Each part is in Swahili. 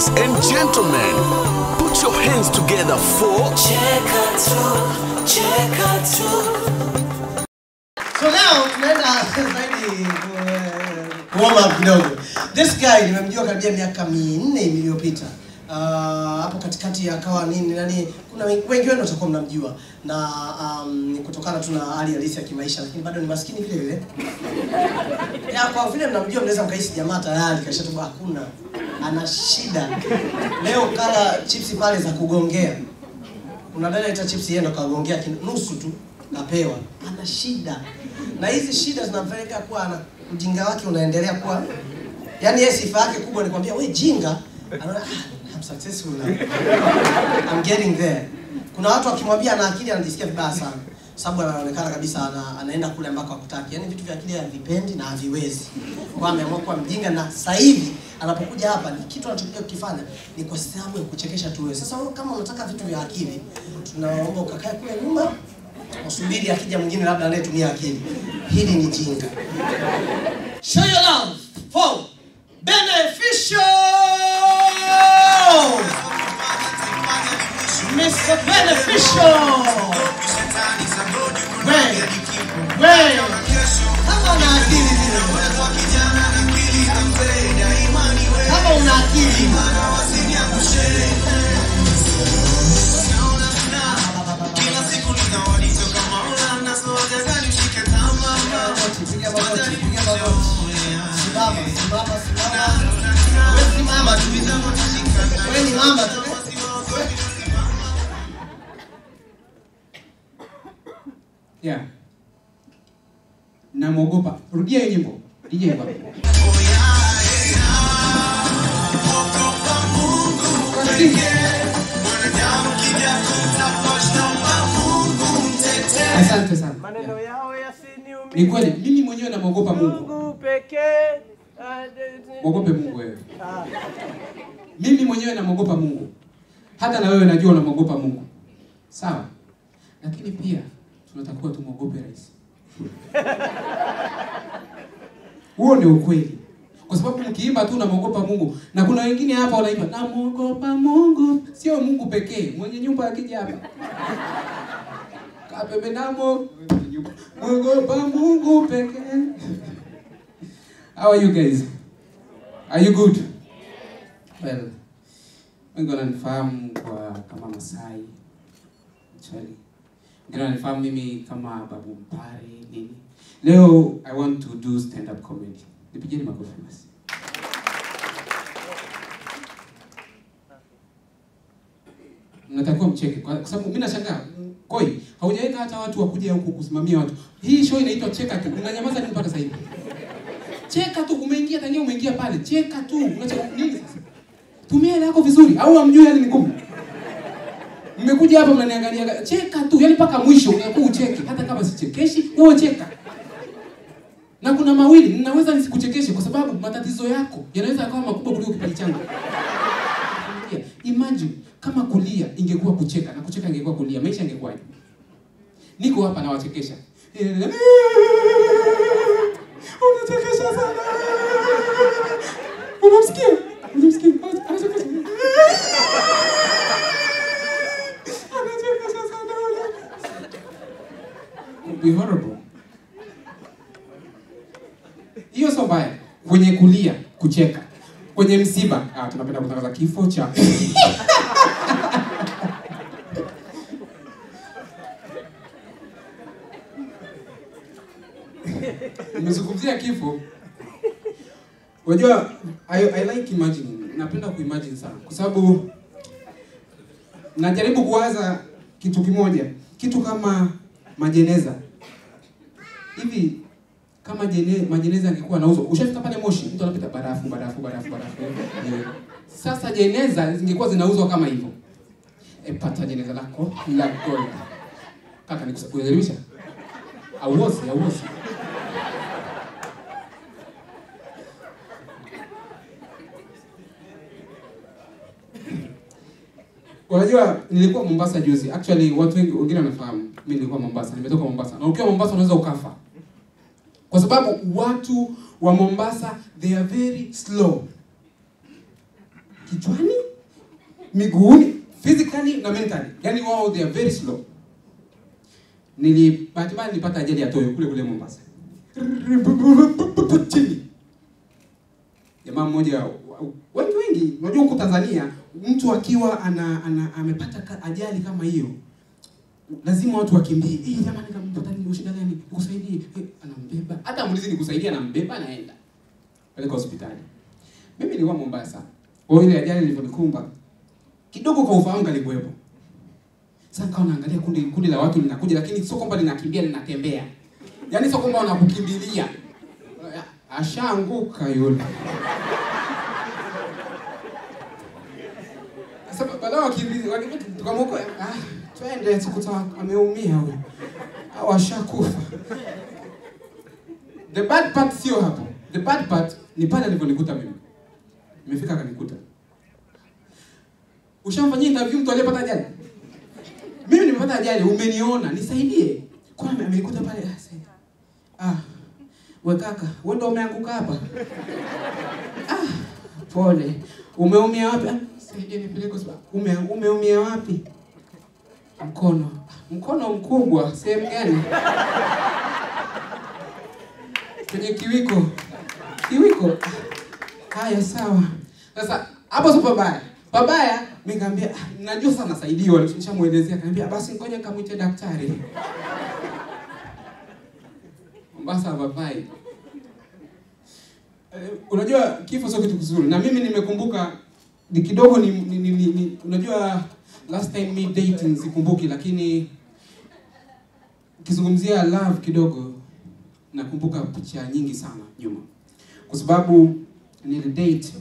Ladies and gentlemen, put your hands together for Cheka tu, cheka tu. So now tunaenda zaidi warm up kidogo. This guy nimemjua karibia miaka minne iliyopita. Uh, hapo katikati akawa nini nani, kuna wengi wenu watakuwa mnamjua na um, kutokana tu na hali halisi ya kimaisha, lakini bado ni maskini vile vile. Ya, kwa vile mnamjua mnaweza mkahisi jamaa tayari kashatoka, hakuna, ana shida. Leo kala chipsi pale za kugongea kuna dada ita chipsi yeye ndo kagongea nusu tu napewa ana shida na hizi shida zinampeleka kuwa ana ujinga wake unaendelea kuwa yani, yeye sifa yake kubwa ni kwambia we jinga, anaona ah, I'm successful now. I'm getting there. Kuna watu wakimwambia ana akili anajisikia vibaya sana sababu anaonekana kabisa ana, anaenda kule ambako hakutaki. Yaani vitu vya akili havipendi na haviwezi. Kwa ameamua kuwa mjinga na sasa hivi anapokuja hapa ni kitu anachokuja kukifanya ni kwa sababu ya kuchekesha tu wewe. Sasa wewe kama unataka vitu vya akili, tunaomba ukakae kule nyuma usubiri akija mwingine labda anayetumia akili. Hili ni jinga. Show your love for Simama, simama, simama. Wewe simama tu. Wewe ni mama tu. Yeah. Namwogopa. Rudia hiyo nyimbo. DJ. Asante sana. maneno yao yasiniumize. Ni kweli mimi mwenyewe namwogopa Mungu. Mungu pekee. Mwogope Mungu wewe. Mimi mwenyewe namwogopa Mungu. Hata na wewe najua unamwogopa Mungu. Sawa? Lakini pia tunatakiwa tumwogope rais. Huo ni ukweli. Kwa sababu mkiimba tu namwogopa Mungu na kuna wengine hapa wanaimba namwogopa Mungu, sio Mungu pekee. Mwenye nyumba akija hapa. Kapembe namo Mungu pekee. How are you guys? Are you good? Well, wengi wananifahamu kwa kama Masai actually. Wengine wananifahamu mimi kama Babu Mpare nini. Leo I want to do stand up comedy. Nipigeni makofi basi. Mnatakiwa mcheke kwa sababu mimi nashangaa Koi, haujaweka hata watu wakuja huku kusimamia watu. Hii show inaitwa cheka tu. Unanyamaza mpaka sasa hivi? Cheka tu, umeingia tangia umeingia pale. Cheka tu. Unacheka nini sasa? Tumia hela yako vizuri au hamjui hali ngumu? Mmekuja hapa mnaniangalia, cheka tu, yani mpaka mwisho unakuwa ucheke, hata kama sichekeshi, wewe cheka. Na kuna mawili, ninaweza nisikuchekeshe kwa sababu matatizo yako yanaweza yakawa makubwa kuliko kipaji changu. Imagine kama kulia ingekuwa kucheka na kucheka ingekuwa kulia, maisha ingekuwaje? Niko hapa nawachekesha. Unachekesha sana. Unamsikia? Unamsikia? Anachekesha. Anachekesha sana ule. Be horrible. Hiyo sio mbaya. Kwenye kulia, kucheka. Kwenye msiba, ah, tunapenda kutangaza kifo cha Nimezungumzia kifo. Unajua I, I like imagining. Napenda kuimagine sana kwa sababu najaribu kuwaza kitu kimoja, kitu kama majeneza. Hivi kama jene, majeneza yangekuwa nauzwa, ushafika pale Moshi, mtu anapita barafu barafu barafu barafu. Sasa jeneza zingekuwa zinauzwa kama hivyo. E, pata jeneza lako la gold. Kaka nikuelimisha? Auosi, auosi. Unajua nilikuwa Mombasa juzi. Actually watu wengi wengine wanafahamu. Mimi nilikuwa Mombasa, nimetoka Mombasa. Na ukiwa Mombasa unaweza ukafa. Kwa sababu watu wa Mombasa they are very slow. kichwani, miguuni, physically na mentally. Yaani wao they are very slow. Nili bahati mbaya nilipata ajali ya toyo kule kule Mombasa. Jamaa mmoja watu wengi, unajua huko Tanzania mtu akiwa ana, ana amepata ajali kama hiyo lazima watu wakimbie. Eh, jamani kampata nini shida gani? Nikusaidie. Eh, anambeba. Hata muulizi nikusaidia anambeba anaenda. Peleka hospitali. Mimi nilikuwa Mombasa. Kwa ile ajali ilivyonikumba kidogo kwa ufahamu kalikuwepo. Sasa nikawa naangalia kundi kundi la watu linakuja lakini sio kwamba linakimbia linatembea. Yaani sio kwamba wanakukimbilia. Ashaanguka yule. Sasa baadaye wakimbizi tukamwokoa ah twende tukuta ameumia huyo. Au ashakufa. The bad part sio hapo. The bad part ni pale alivyonikuta mimi. Nimefika akanikuta. Ushamfanyia interview mtu aliyepata ajali? Mimi nimepata ajali, umeniona, nisaidie. Kwa nini amenikuta pale? Ah. Ah. We kaka, wewe ndio umeanguka hapa. Ah, pole. Umeumia wapi? Ah, Saidie nipeleke hospitali. Ume, umeumia wapi? Mkono. Mkono mkubwa, sehemu gani? Kwenye kiwiko. Kiwiko. Haya sawa. Sasa hapo sio pabaya. Pabaya nikamwambia ah, najua sana nasaidiwa, nishamuelezea akaniambia basi ngoja nikamwite daktari. Mombasa papai. Uh, unajua kifo sio kitu kizuri na mimi nimekumbuka ni kidogo ni, ni, ni, ni, ni unajua last time me dating sikumbuki lakini kizungumzia love kidogo nakumbuka picha nyingi sana nyuma. Kwa sababu nilidate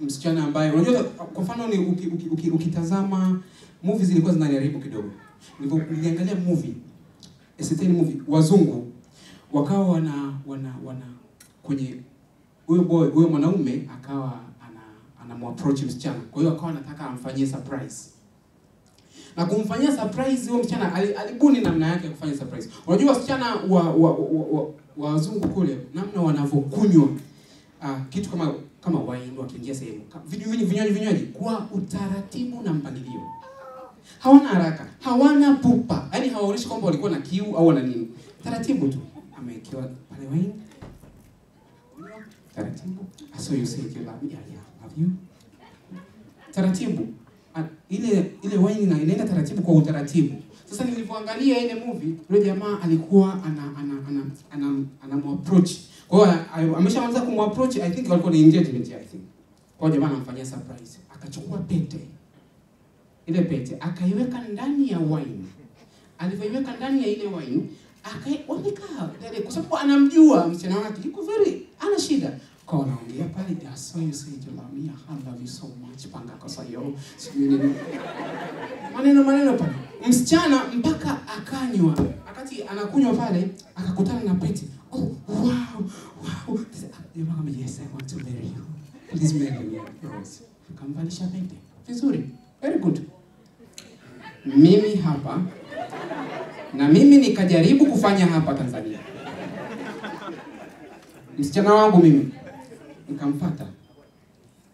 msichana ambaye unajua kwa mfano ni uki, uki, uki, ukitazama movie zilikuwa zinaniharibu kidogo. Niliangalia movie certain movie wazungu wakawa wana wana wana kwenye huyo boy huyo mwanaume akawa anamapproach msichana. Kwa hiyo akawa anataka amfanyie surprise. Na kumfanyia surprise huyo msichana alibuni namna yake ya kufanya surprise. Unajua wasichana wa wa, wa, wa, wa wazungu kule namna wanavyokunywa uh, kitu kama kama wine wakiingia sehemu. Vinywaji vinywaji vinywaji. Kwa utaratibu na mpangilio. Hawana haraka. Hawana pupa. Yaani hawaonyeshi kwamba walikuwa na kiu au wana nini. Taratibu tu. Amewekewa pale wine taratibu. Saw you say you love me yeah, yeah, love you. Taratibu. Ile ile wine na inaenda taratibu kwa utaratibu. Sasa nilivyoangalia ile movie yule jamaa alikuwa ana ana ana ana, ana approach kwa hiyo a- ameshaanza kumapproach i think walikuwa ni engagement i think. Kwa jamaa anamfanyia surprise. Akachukua pete. Ile pete akaiweka ndani ya wine. Alivyoiweka ndani ya ile wine akai wamekaa. Kwa sababu anamjua msichana wake yuko very ana shida. Kwa wanaongea pale I so you say to love me I love so much. Panga kwa sayo. maneno maneno pale. Msichana mpaka akanywa. Akati anakunywa pale akakutana na pete. Oh wow wow. Jamaa kama yes I want to marry you. Please marry me. Yes akamvalisha pete. Vizuri. Very good. Mimi hapa na mimi nikajaribu kufanya hapa Tanzania. Msichana wangu mimi nikampata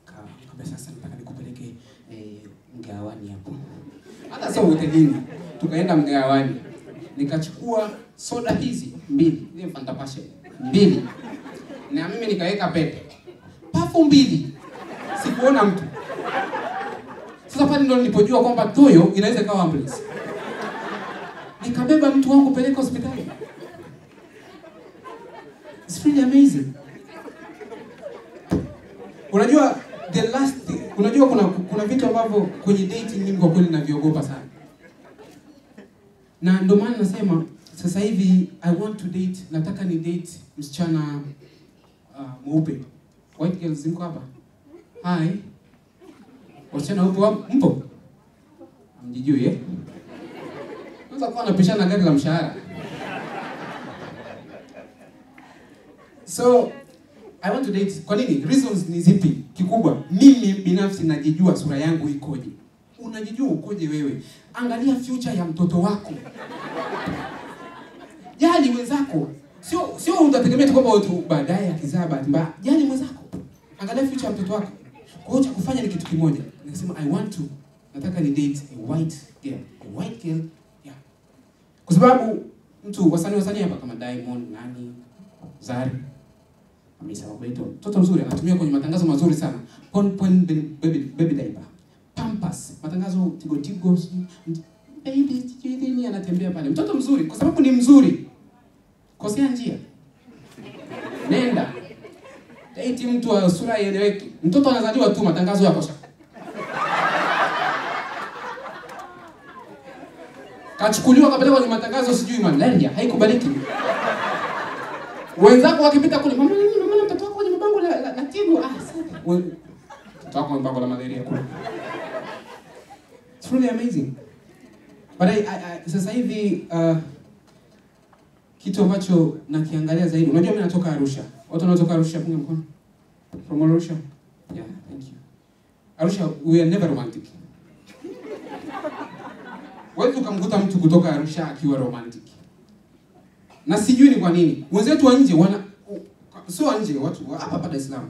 kaambia sasa nataka nikupeleke eh, mgawani hapo, hata sio hotelini, tukaenda mgawani, nikachukua soda hizi mbili, ile Fanta Passion mbili, na mimi nikaweka pete. Pafu mbili, sikuona mtu. Sasa pale ndo nilipojua kwamba toyo inaweza ikawa ambulance nikabeba mtu wangu peleka hospitali. It's really amazing. Unajua the last thing, unajua kuna kuna vitu ambavyo kwenye dating mimi kwa kweli naviogopa sana. Na ndio maana nasema sasa hivi I want to date, nataka ni date msichana uh, mweupe. White girls ziko hapa. Hi. Wasichana upo? Mpo? Mjijui eh? Unaweza napishana gari la mshahara. So I want to date. Kwa nini? Reasons ni zipi? Kikubwa, mimi binafsi najijua sura yangu ikoje. Unajijua ukoje wewe? Angalia future ya mtoto wako. Jali wenzako. Sio sio utategemea tu kwamba tu baadaye akizaa bahati mbaya. Jali mwenzako. Angalia future ya mtoto wako. Kwa hiyo cha kufanya ni kitu kimoja. Nikasema I want to nataka ni date a white girl. A white girl. Kwa sababu mtu wasanii wasanii hapa kama Diamond, nani, Zari, Hamisa Mobeto, mtoto mzuri anatumia kwenye matangazo mazuri sana. Pon pon baby, baby, diaper. Pampers, matangazo tigo tigo, baby nini anatembea pale. Mtoto mzuri kwa sababu ni mzuri. Kosea njia. Nenda. Eti mtu wa sura ieleweki. Mtoto anazaliwa tu matangazo yako. Kachukuliwa kapelekwa kwenye matangazo sijui malaria, haikubaliki. Wenzako wakipita kule, mama nini, mama mtoto wako kwenye mabango la, la, la tibu. Ah, sasa Mtoto wako kwenye bango la malaria kule. It's really amazing. But I, I, I, sasa hivi uh, kitu ambacho nakiangalia zaidi, unajua mimi natoka Arusha. Watu wanaotoka Arusha punga mkono. From Arusha. Yeah, thank you. Arusha, we are never romantic. Wewe ukamkuta mtu kutoka Arusha akiwa romantic. Na sijui ni kwa nini. Wenzetu wa nje wana sio nje watu hapa hapa Dar es Salaam.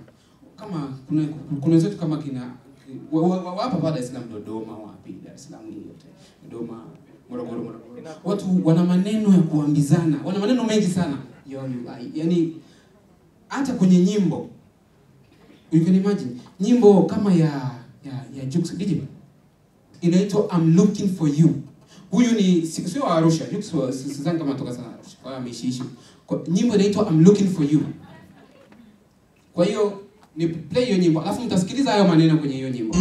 Kama kuna kuna wenzetu kama kina hapa hapa Dar es Salaam Dodoma wapi Dar es Salaam yote. Dodoma Morogoro Morogoro. Watu wana maneno ya kuambizana. Wana maneno mengi sana. Yo, yani hata kwenye nyimbo you can imagine nyimbo kama ya ya ya Jux Digital inaitwa I'm looking for you. Huyu ni si- sio wa Arusha, sidhani kama anatoka sana Arusha. Kwa hiyo ameishiishi. Nyimbo inaitwa I'm looking for you. Kwa hiyo ni play hiyo nyimbo, alafu mtasikiliza hayo maneno kwenye hiyo nyimbo.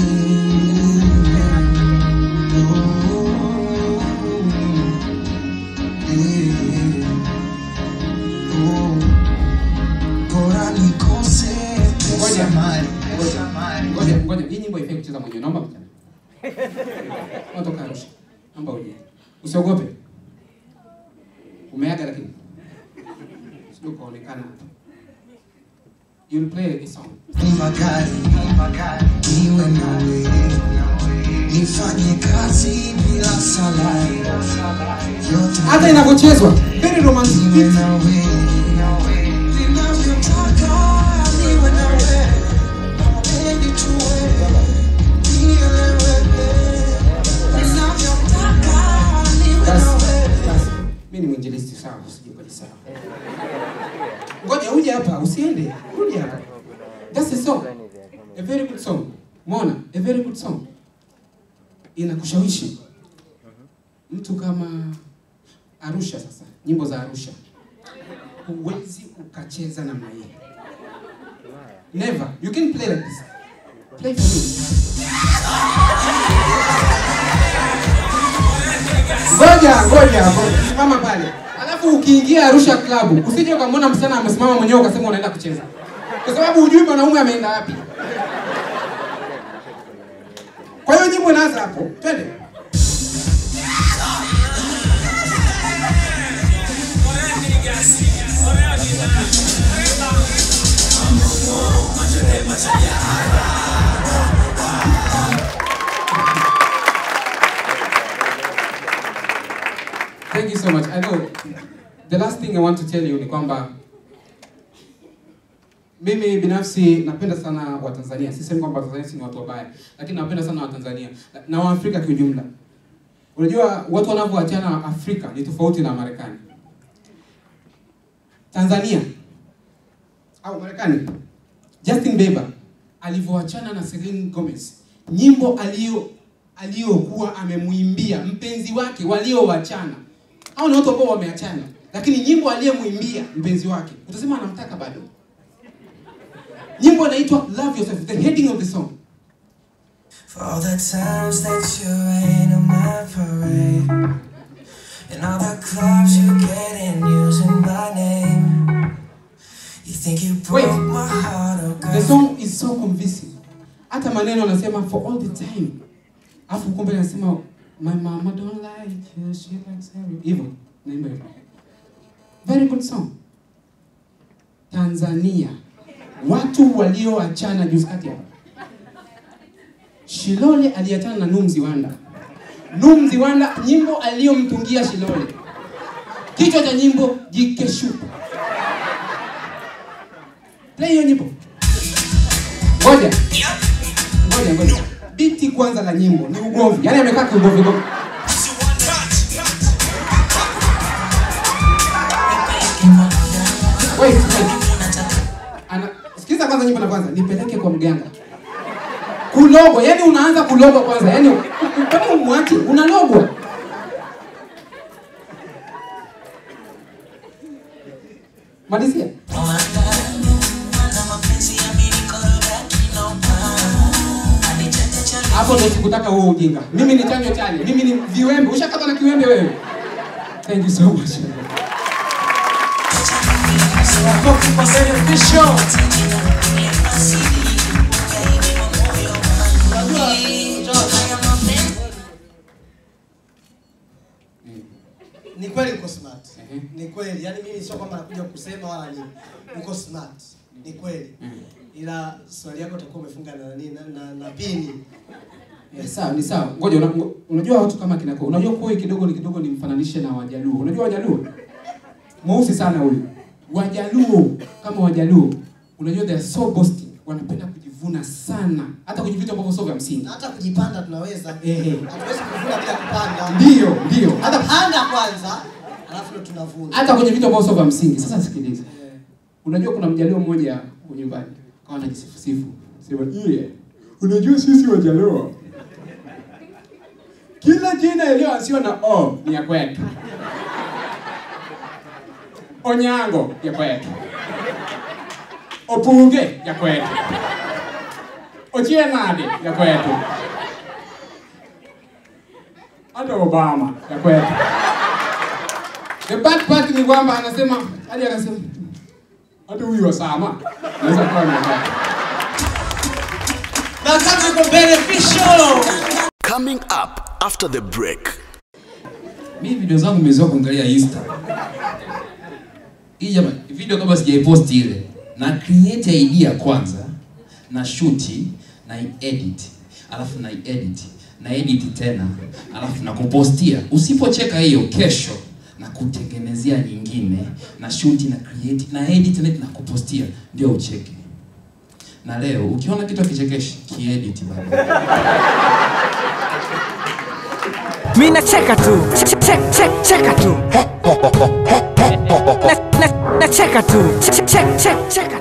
Ngoja, ngoja, hii nyimbo ifai kucheza mwenyewe. Naomba mchana. Natoka Arusha. Naomba uje. Usiogope. Umeaga lakini. Sio kuonekana. You'll play a song. magari niwe nawe nifanye kazi bila salai. Hata inavyochezwa very romantic. niwe nawe Mimi ni mwinjilisti sawa, usije kwa sawa. Ngoja uje hapa, usiende. Rudi hapa. That's a song. A very good song. Umeona? A very good song. Inakushawishi. Mtu kama Arusha sasa, nyimbo za Arusha. Huwezi ukacheza namna hii. Never. You can play like this. Play for me. Ngoja, ngoja, ngoja. Simama pale. Alafu ukiingia Arusha klabu, usije ukamwona msichana amesimama mwenyewe ukasema unaenda kucheza. Kwa sababu hujui mwanaume ameenda wapi. Kwa hiyo nyimbo inaanza hapo. Twende. So much. I know the last thing I want to tell you ni kwamba mimi binafsi napenda sana Watanzania. Sisemi kwamba Watanzania si ni watu wabaya, lakini napenda sana Watanzania na Waafrika kiujumla. Unajua watu wanavyoachana Afrika ni tofauti na Marekani. Tanzania au Marekani, Justin Bieber alivyoachana na Selena Gomez, nyimbo aliyo aliyokuwa amemwimbia mpenzi wake walioachana. Hao ni watu ambao wameachana, lakini nyimbo aliyemwimbia mpenzi wake utasema anamtaka bado. Nyimbo inaitwa Love Yourself, the heading of the song. For all the times that you ain't on my parade And all the clubs you get in using my name You think you broke Wait. my heart, oh girl. The song is so convincing. Hata maneno anasema for all the time. Afu kumbe anasema my mama don't like you, she likes every hivyo. Naimba hivyo. Very good song. Tanzania. Watu walioachana juzi kati hapa. Shilole aliachana na Numzi Wanda. Numzi Wanda nyimbo aliyomtungia Shilole. Kichwa cha nyimbo Jikeshupa. Play hiyo nyimbo. Ngoja. ngoja ngoja. Biti kwanza la nyimbo ni ugomvi. Yaani amekaa kiugomvi sikiza kwanza nyimbo kwanza nipeleke kwa mganga. Kulogo, yani unaanza kulogwa kwanza. yani kama umwachi unalogwa. Malizia. Hapo ndo sikutaka huo ujinga. Mimi ni chanjo chanjo. Mimi ni viwembe. Ushakata na kiwembe wewe. Thank you so much. Makofi kwa. Ni kweli uko smart. Ni kweli. Yaani mimi sio kwamba nakuja kusema wala nini. Uko smart. Ni kweli. Ila swali yako utakuwa umefunga na nani na, na, na pini. Yeah, sawa ni sawa. Ngoja una, unajua watu kama kina kwa Unajua Koi kidogo ni kidogo nimfananishe na Wajaluo. Unajua Wajaluo? Mweusi sana huyu. Wajaluo kama Wajaluo. Unajua they are so boasting. Wanapenda kujivuna sana hata kwenye vitu ambavyo sio vya msingi. Hata kujipanda tunaweza. eh Hatuwezi kuvuna bila kupanda. Ndio, ndio. Hata Panda kwanza, alafu ndo tunavuna. hata kwenye vitu ambavyo sio vya msingi. Sasa sikiliza. Yeah. Unajua kuna mjaluo mmoja nyumbani. Kawa anajisifu sifu. Sema, "Ile, unajua sisi Wajaluo kila jina iliyoanziwa na o ni ya kwetu. Onyango ya kwetu. Opunge ya kwetu. Ochienade ya kwetu. Hata Obama ya kwetu. The bad part ni kwamba anasema hadi akasema hata huyu Osama naweza kuwa na. Na kama uko Beneficial. Coming up after the break. Mimi video zangu nimezoea kuangalia Insta. Hii jamani, video kama sijaipost ile, na create idea kwanza, na shoot, na edit, alafu na edit, na edit tena, alafu na kupostia. Usipocheka hiyo kesho na kutengenezea nyingine, na shoot na create, na edit na, na kupostia, ndio ucheke. Na leo ukiona kitu kichekeshi, kiedit baba. Mi nacheka tu. Check check che- cheka tu. Na- na- nacheka tu. Check check che- cheka